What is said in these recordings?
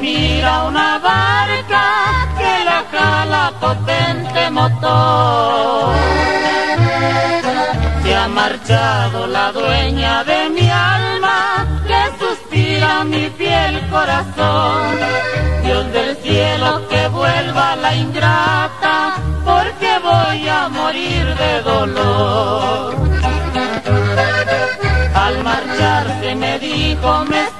mira una barca que la jala potente motor. Se ha marchado la dueña de mi alma, que suspira mi fiel corazón. Dios del cielo que vuelva la ingrata, porque voy a morir de dolor. Al marcharse me dijo, me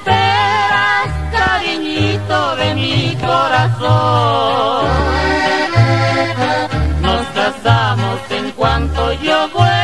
corazón. Nos casamos en cuanto yo vuelva,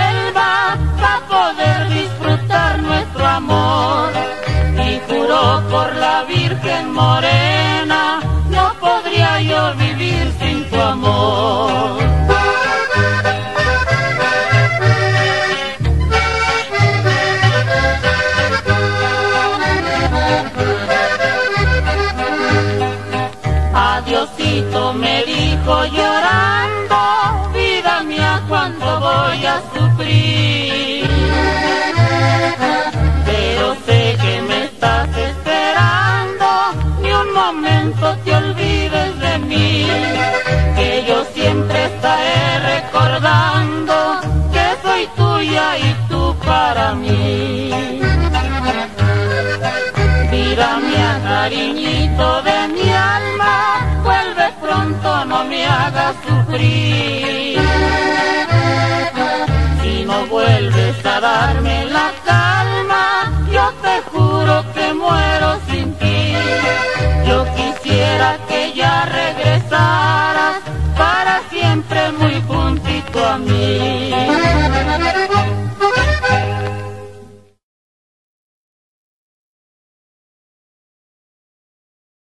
Adiosito me dijo llorando, vida mía, cuando voy a sufrir. Pero sé que me estás esperando, ni un momento te olvides de mí, que yo siempre estaré recordando que soy tuya y tú para mí. Vida mía, cariñito de mi sufrir. Si no vuelves a darme la calma, yo te juro que muero sin ti. Yo quisiera que ya regresaras para siempre muy juntito a mí.